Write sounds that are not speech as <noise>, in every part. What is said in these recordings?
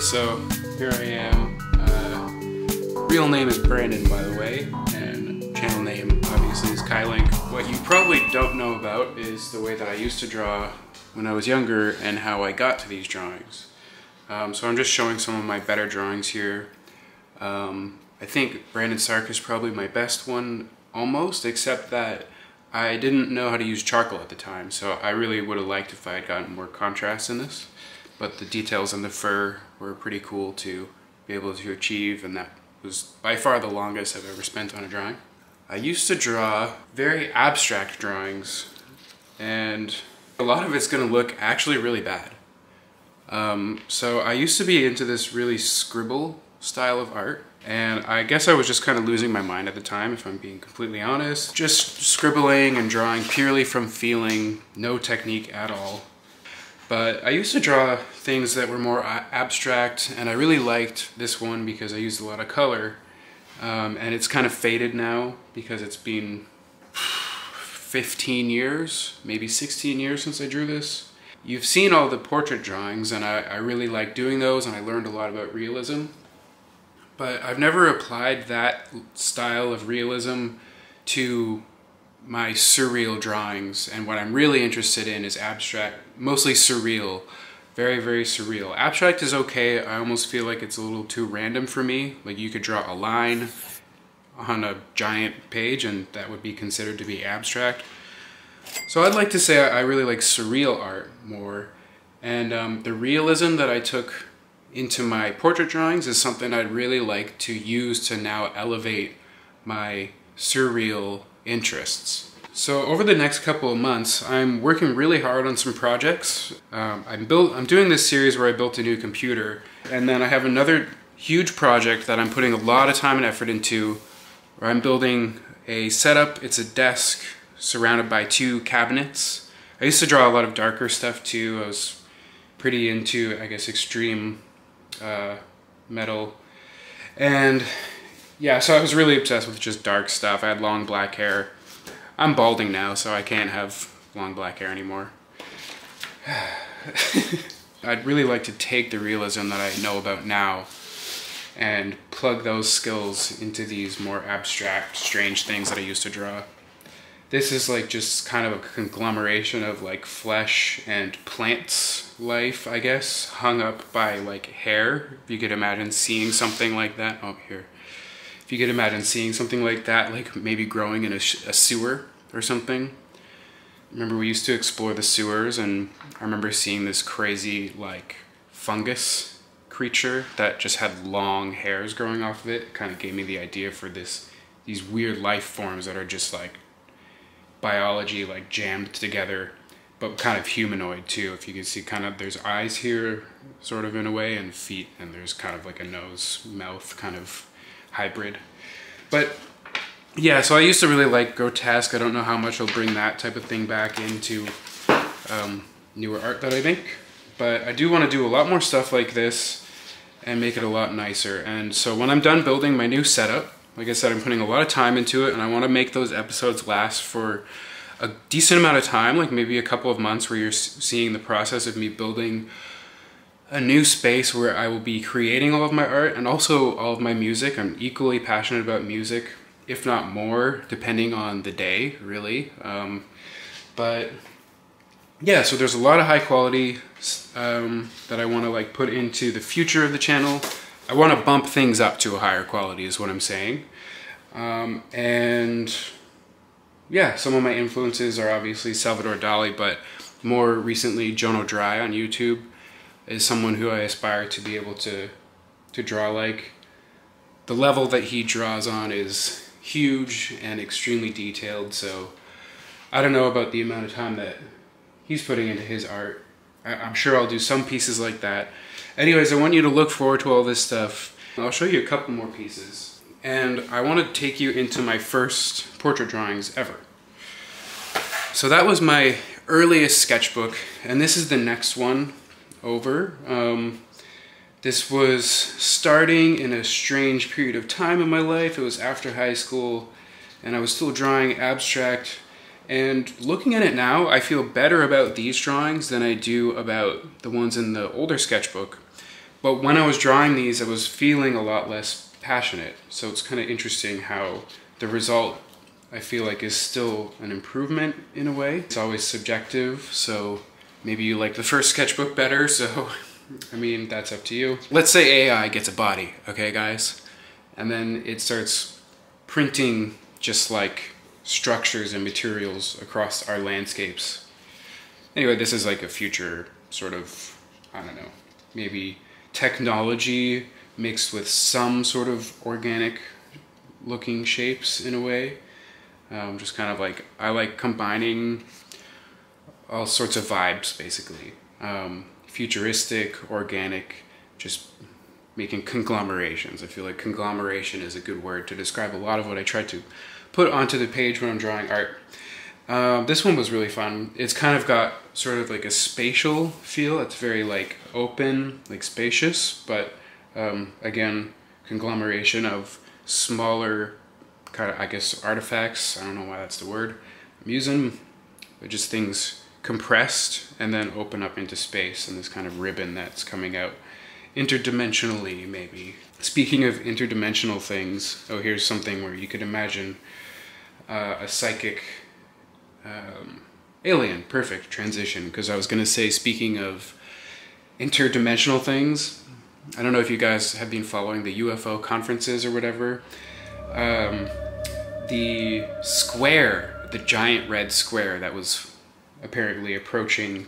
So here I am. Uh, real name is Brandon, by the way, and channel name obviously is Kylink. What you probably don't know about is the way that I used to draw when I was younger and how I got to these drawings. Um, so I'm just showing some of my better drawings here. Um, I think Brandon Sark is probably my best one almost, except that I didn't know how to use charcoal at the time, so I really would have liked if I had gotten more contrast in this. But the details on the fur were pretty cool to be able to achieve, and that was by far the longest I've ever spent on a drawing. I used to draw very abstract drawings, and a lot of it's gonna look actually really bad. Um, so I used to be into this really scribble style of art, and I guess I was just kind of losing my mind at the time, if I'm being completely honest. Just scribbling and drawing purely from feeling, no technique at all. But I used to draw things that were more abstract, and I really liked this one because I used a lot of color. Um, and it's kind of faded now because it's been 15 years, maybe 16 years since I drew this. You've seen all the portrait drawings, and I, I really like doing those, and I learned a lot about realism but I've never applied that style of realism to my surreal drawings and what I'm really interested in is abstract, mostly surreal, very, very surreal. Abstract is okay, I almost feel like it's a little too random for me. Like you could draw a line on a giant page and that would be considered to be abstract. So I'd like to say I really like surreal art more. And um, the realism that I took into my portrait drawings is something I'd really like to use to now elevate my surreal interests. So over the next couple of months, I'm working really hard on some projects. Um, I'm, build, I'm doing this series where I built a new computer, and then I have another huge project that I'm putting a lot of time and effort into, where I'm building a setup. It's a desk surrounded by two cabinets. I used to draw a lot of darker stuff too. I was pretty into, I guess, extreme uh, metal. And yeah, so I was really obsessed with just dark stuff. I had long black hair. I'm balding now, so I can't have long black hair anymore. <sighs> I'd really like to take the realism that I know about now and plug those skills into these more abstract, strange things that I used to draw. This is like just kind of a conglomeration of like flesh and plants life, I guess, hung up by like hair. If you could imagine seeing something like that. Oh, here. If you could imagine seeing something like that, like maybe growing in a, a sewer or something. Remember we used to explore the sewers and I remember seeing this crazy like fungus creature that just had long hairs growing off of it. it kind of gave me the idea for this these weird life forms that are just like biology like jammed together, but kind of humanoid too. If you can see kind of, there's eyes here sort of in a way and feet and there's kind of like a nose, mouth kind of hybrid. But yeah, so I used to really like grotesque. I don't know how much I'll bring that type of thing back into um, newer art that I make. But I do want to do a lot more stuff like this and make it a lot nicer. And so when I'm done building my new setup, like I said, I'm putting a lot of time into it and I want to make those episodes last for a decent amount of time, like maybe a couple of months where you're seeing the process of me building a new space where I will be creating all of my art and also all of my music. I'm equally passionate about music, if not more, depending on the day, really. Um, but yeah, so there's a lot of high quality um, that I want to like put into the future of the channel. I want to bump things up to a higher quality is what I'm saying. Um, and yeah, some of my influences are obviously Salvador Dali, but more recently Jono Dry on YouTube is someone who I aspire to be able to to draw like. The level that he draws on is huge and extremely detailed, so I don't know about the amount of time that he's putting into his art. I, I'm sure I'll do some pieces like that. Anyways, I want you to look forward to all this stuff. I'll show you a couple more pieces. And I want to take you into my first portrait drawings ever. So that was my earliest sketchbook, and this is the next one over. Um, this was starting in a strange period of time in my life. It was after high school, and I was still drawing abstract and looking at it now, I feel better about these drawings than I do about the ones in the older sketchbook but when I was drawing these, I was feeling a lot less passionate. So it's kind of interesting how the result I feel like is still an improvement in a way. It's always subjective, so maybe you like the first sketchbook better, so I mean, that's up to you. Let's say AI gets a body, okay guys? And then it starts printing just like structures and materials across our landscapes. Anyway, this is like a future sort of, I don't know, maybe technology mixed with some sort of organic looking shapes in a way. Um, just kind of like, I like combining all sorts of vibes basically. Um, futuristic, organic, just making conglomerations. I feel like conglomeration is a good word to describe a lot of what I try to put onto the page when I'm drawing art. Um, this one was really fun. It's kind of got sort of like a spatial feel. It's very like open, like spacious, but um, again, conglomeration of smaller kind of, I guess, artifacts. I don't know why that's the word. I'm using, but just things compressed and then open up into space and this kind of ribbon that's coming out interdimensionally, maybe. Speaking of interdimensional things, oh, here's something where you could imagine uh, a psychic um, alien. Perfect transition. Because I was going to say, speaking of interdimensional things, I don't know if you guys have been following the UFO conferences or whatever. Um, the square, the giant red square that was apparently approaching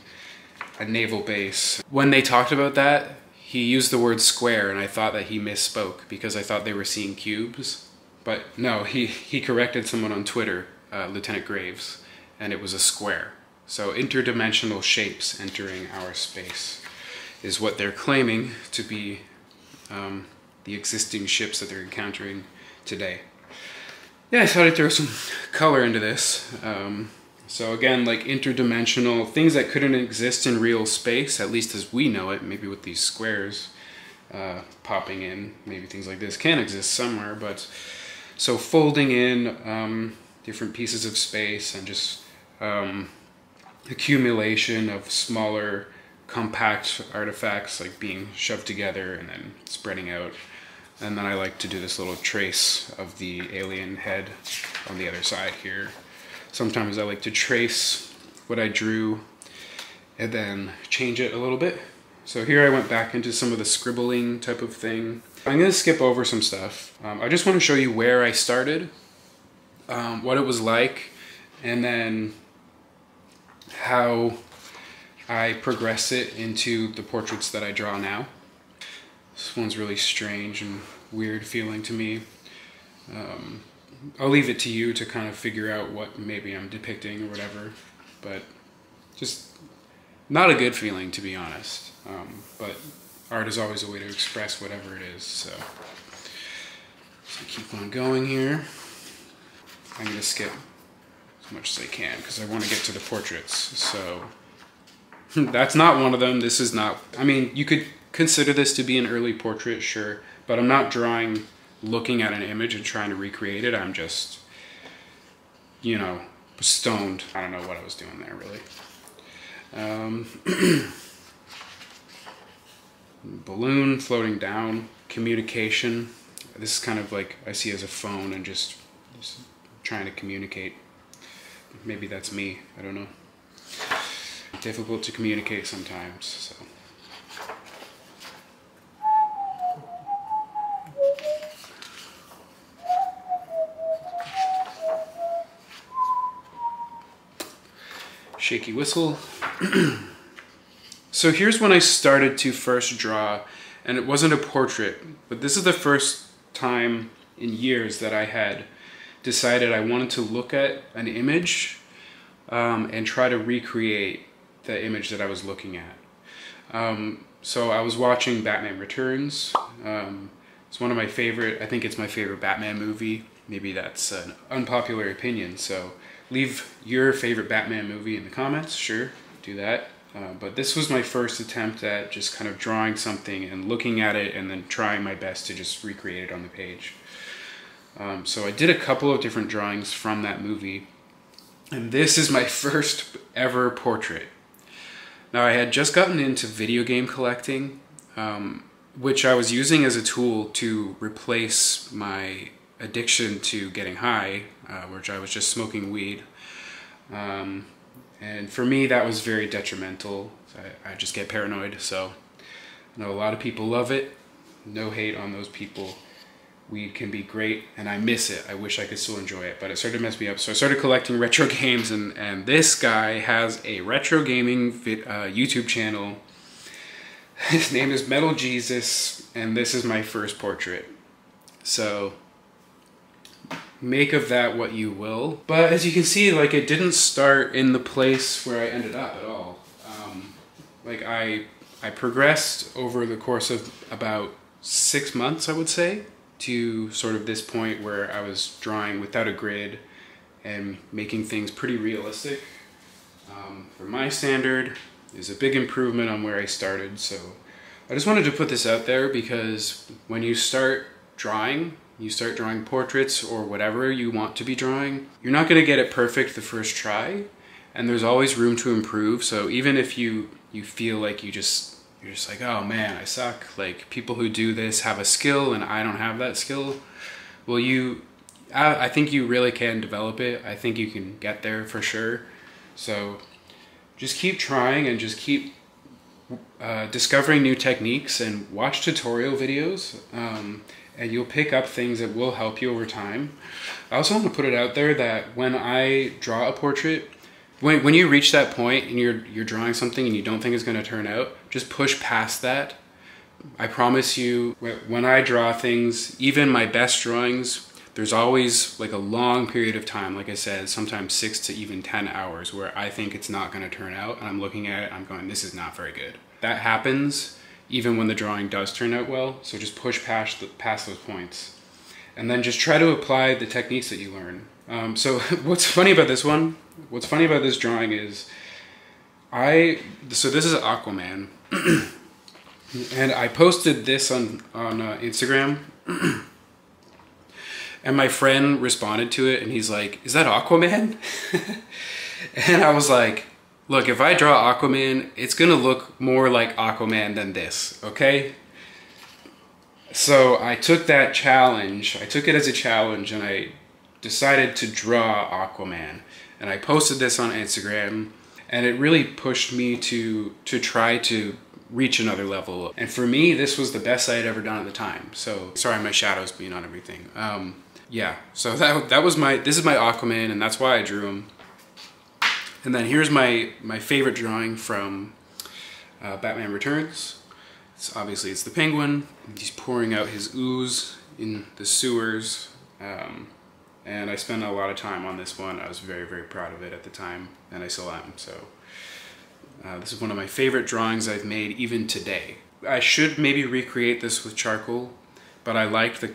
a naval base. When they talked about that, he used the word square, and I thought that he misspoke because I thought they were seeing cubes. But no, he, he corrected someone on Twitter, uh, Lieutenant Graves, and it was a square. So interdimensional shapes entering our space is what they're claiming to be um, the existing ships that they're encountering today. Yeah, I thought I'd throw some color into this. Um, so again, like interdimensional things that couldn't exist in real space, at least as we know it, maybe with these squares uh, popping in, maybe things like this can exist somewhere, but so folding in um, different pieces of space and just um, accumulation of smaller compact artifacts like being shoved together and then spreading out. And then I like to do this little trace of the alien head on the other side here. Sometimes I like to trace what I drew and then change it a little bit. So here I went back into some of the scribbling type of thing. I'm gonna skip over some stuff. Um, I just wanna show you where I started, um, what it was like, and then how I progress it into the portraits that I draw now. This one's really strange and weird feeling to me. Um, I'll leave it to you to kind of figure out what maybe I'm depicting or whatever, but just not a good feeling to be honest. Um, but art is always a way to express whatever it is. So, so keep on going here. I'm gonna skip as much as I can because I want to get to the portraits. So <laughs> that's not one of them. This is not. I mean, you could consider this to be an early portrait, sure, but I'm not drawing looking at an image and trying to recreate it. I'm just, you know, stoned. I don't know what I was doing there really. Um, <clears throat> balloon floating down, communication. This is kind of like I see as a phone and just, just trying to communicate. Maybe that's me. I don't know. Difficult to communicate sometimes. So. Shaky whistle. <clears throat> so here's when I started to first draw, and it wasn't a portrait, but this is the first time in years that I had decided I wanted to look at an image um, and try to recreate the image that I was looking at. Um, so I was watching Batman Returns. Um, it's one of my favorite, I think it's my favorite Batman movie. Maybe that's an unpopular opinion, so leave your favorite Batman movie in the comments. Sure, do that. Uh, but this was my first attempt at just kind of drawing something and looking at it and then trying my best to just recreate it on the page. Um, so I did a couple of different drawings from that movie. And this is my <laughs> first ever portrait. Now I had just gotten into video game collecting um, which I was using as a tool to replace my addiction to getting high, uh, which I was just smoking weed. Um, and for me, that was very detrimental. I, I just get paranoid. So I know a lot of people love it. No hate on those people. Weed can be great, and I miss it. I wish I could still enjoy it, but it started to mess me up. So I started collecting <laughs> retro games, and, and this guy has a retro gaming uh, YouTube channel. <laughs> His name is Metal Jesus, and this is my first portrait. So make of that what you will. But as you can see, like it didn't start in the place where I ended up at all. Um, like I, I progressed over the course of about six months, I would say, to sort of this point where I was drawing without a grid and making things pretty realistic. Um, for my standard, is a big improvement on where I started. So I just wanted to put this out there because when you start drawing, you start drawing portraits or whatever you want to be drawing, you're not going to get it perfect the first try, and there's always room to improve. So even if you you feel like you just you're just like, oh man, I suck. Like people who do this have a skill and I don't have that skill. Well, you, I, I think you really can develop it. I think you can get there for sure. So just keep trying and just keep uh, discovering new techniques and watch tutorial videos. Um, and you'll pick up things that will help you over time. I also want to put it out there that when I draw a portrait, when, when you reach that point and you're you're drawing something and you don't think it's going to turn out, just push past that. I promise you, when I draw things, even my best drawings, there's always like a long period of time, like I said, sometimes six to even 10 hours where I think it's not going to turn out. And I'm looking at it, I'm going, this is not very good. That happens even when the drawing does turn out well. So just push past, the, past those points. And then just try to apply the techniques that you learn. Um, so <laughs> what's funny about this one, what's funny about this drawing is I, so this is Aquaman. <clears throat> and I posted this on, on uh, Instagram. <clears throat> and my friend responded to it and he's like, is that Aquaman? <laughs> and I was like, Look, if I draw Aquaman, it's gonna look more like Aquaman than this, okay? So I took that challenge, I took it as a challenge and I decided to draw Aquaman. And I posted this on Instagram and it really pushed me to to try to reach another level. And for me, this was the best I had ever done at the time. So sorry my shadows being on everything. Um, yeah, so that, that was my, this is my Aquaman and that's why I drew him. And then here's my, my favorite drawing from uh, Batman Returns. It's obviously it's the penguin. He's pouring out his ooze in the sewers. Um, and I spent a lot of time on this one. I was very, very proud of it at the time, and I still am. So uh, this is one of my favorite drawings I've made even today. I should maybe recreate this with charcoal, but I like the,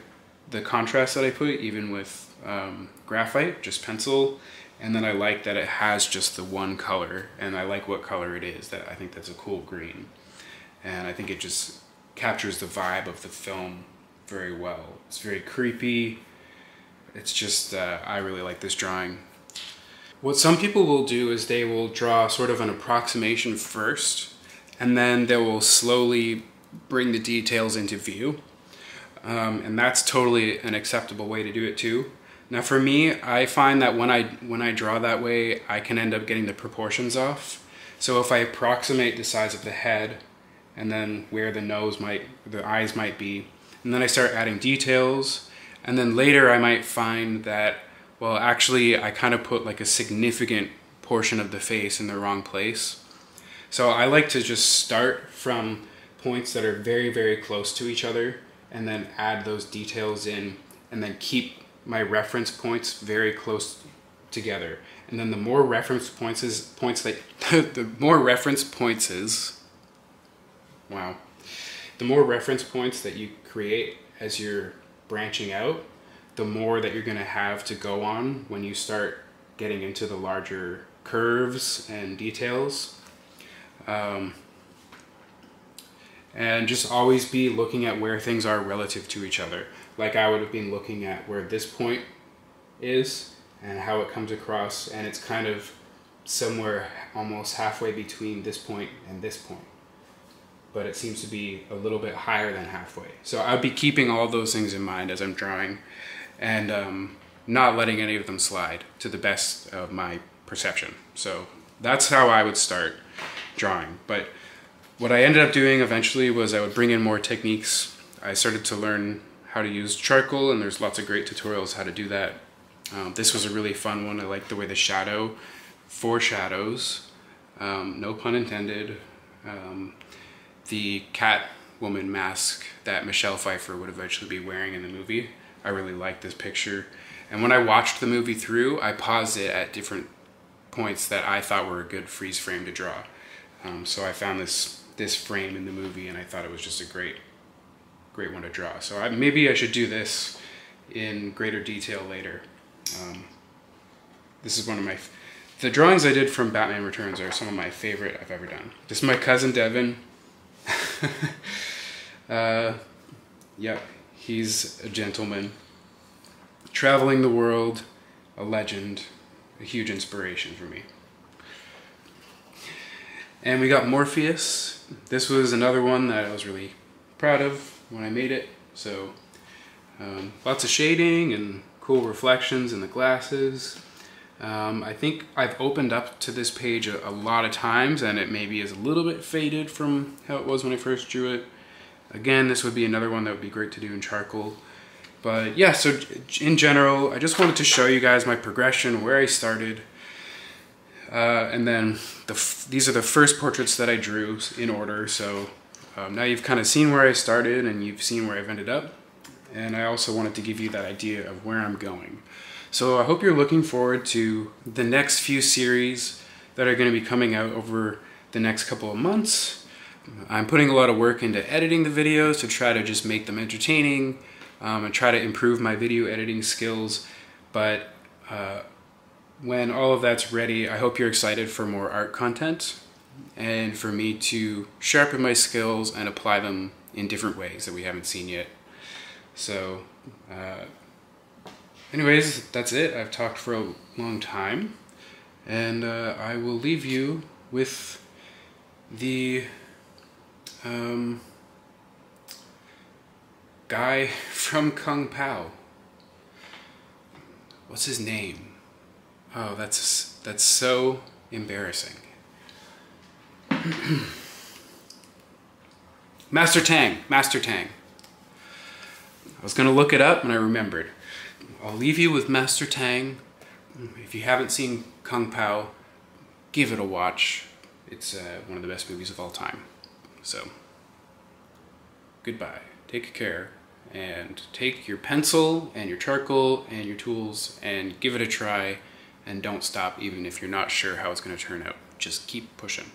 the contrast that I put even with um, graphite, just pencil and then I like that it has just the one color and I like what color it is that I think that's a cool green. And I think it just captures the vibe of the film very well. It's very creepy. It's just uh, I really like this drawing. What some people will do is they will draw sort of an approximation first and then they will slowly bring the details into view um, and that's totally an acceptable way to do it too now for me, I find that when I when I draw that way, I can end up getting the proportions off. So if I approximate the size of the head and then where the nose might, the eyes might be, and then I start adding details, and then later I might find that, well, actually I kind of put like a significant portion of the face in the wrong place. So I like to just start from points that are very, very close to each other and then add those details in and then keep my reference points very close together. And then the more reference points is points that <laughs> the more reference points is wow. The more reference points that you create as you're branching out, the more that you're going to have to go on when you start getting into the larger curves and details. Um, and just always be looking at where things are relative to each other like I would have been looking at where this point is and how it comes across and it's kind of somewhere almost halfway between this point and this point. but it seems to be a little bit higher than halfway. So I'd be keeping all those things in mind as I'm drawing and um, not letting any of them slide to the best of my perception. So that's how I would start drawing. But what I ended up doing eventually was I would bring in more techniques. I started to learn how to use charcoal and there's lots of great tutorials how to do that. Um, this was a really fun one. I like the way the shadow foreshadows, um, no pun intended, um, the Catwoman mask that Michelle Pfeiffer would eventually be wearing in the movie. I really like this picture. And when I watched the movie through, I paused it at different points that I thought were a good freeze frame to draw. Um, so I found this this frame in the movie, and I thought it was just a great, great one to draw. So I, maybe I should do this in greater detail later. Um, this is one of my, the drawings I did from Batman Returns are some of my favorite I've ever done. This is my cousin Devin. <laughs> uh, yep, he's a gentleman, traveling the world, a legend, a huge inspiration for me. And we got Morpheus. This was another one that I was really proud of when I made it. So um, lots of shading and cool reflections in the glasses. Um, I think I've opened up to this page a, a, lot of times and it maybe is a little bit faded from how it was when I first drew it. Again, this would be another one that would be great to do in charcoal. But yeah, so in general, I just wanted to show you guys my progression, where I started, uh, and then the these are the first portraits that I drew in order. So um, now you've kind of seen where I started and you've seen where I've ended up. And I also wanted to give you that idea of where I'm going. So I hope you're looking forward to the next few series that are going to be coming out over the next couple of months. I'm putting a lot of work into editing the videos to try to just make them entertaining um, and try to improve my video editing skills. But uh, when all of that's ready, I hope you're excited for more art content and for me to sharpen my skills and apply them in different ways that we haven't seen yet. So, uh, anyways, that's it. I've talked for a long time, and uh, I will leave you with the um, guy <laughs> from Kung Pow. What's his name? Oh, that's that's so embarrassing. <clears throat> Master Tang, Master Tang. I was gonna look it up and I remembered. I'll leave you with Master Tang. If you haven't seen Kung Pow, give it a watch. It's uh, one of the best movies of all time. So, goodbye. Take care and take your pencil and your charcoal and your tools and give it a try and don't stop even if you're not sure how it's going to turn out. Just keep pushing.